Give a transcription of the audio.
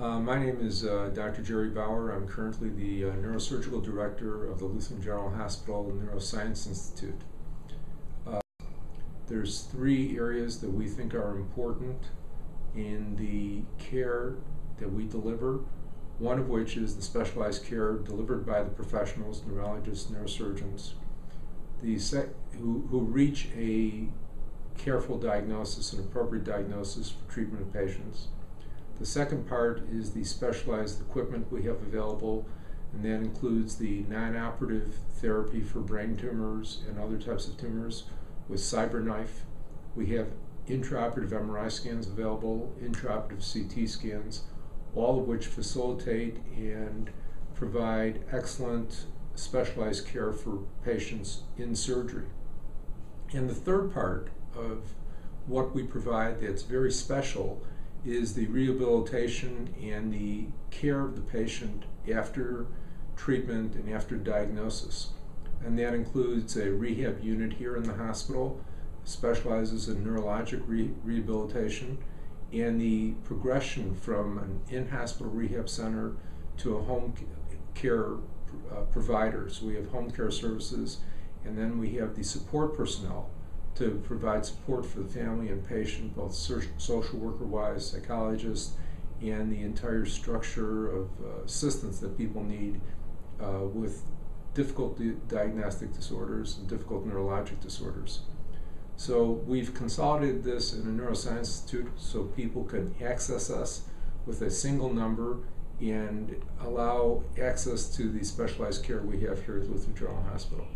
Uh, my name is uh, Dr. Jerry Bauer. I'm currently the uh, neurosurgical director of the Lutheran General Hospital and Neuroscience Institute. Uh, there's three areas that we think are important in the care that we deliver. One of which is the specialized care delivered by the professionals, neurologists, neurosurgeons, the who, who reach a careful diagnosis and appropriate diagnosis for treatment of patients. The second part is the specialized equipment we have available, and that includes the non-operative therapy for brain tumors and other types of tumors with CyberKnife. We have intraoperative MRI scans available, intraoperative CT scans, all of which facilitate and provide excellent specialized care for patients in surgery. And the third part of what we provide that's very special is the rehabilitation and the care of the patient after treatment and after diagnosis. And that includes a rehab unit here in the hospital, specializes in neurologic re- rehabilitation, and the progression from an in hospital rehab center to a home care uh, provider. So we have home care services, and then we have the support personnel to provide support for the family and patient, both social worker wise, psychologists, and the entire structure of uh, assistance that people need uh, with difficult di- diagnostic disorders and difficult neurologic disorders. So we've consolidated this in a neuroscience institute so people can access us with a single number and allow access to the specialized care we have here at Lutheran General Hospital.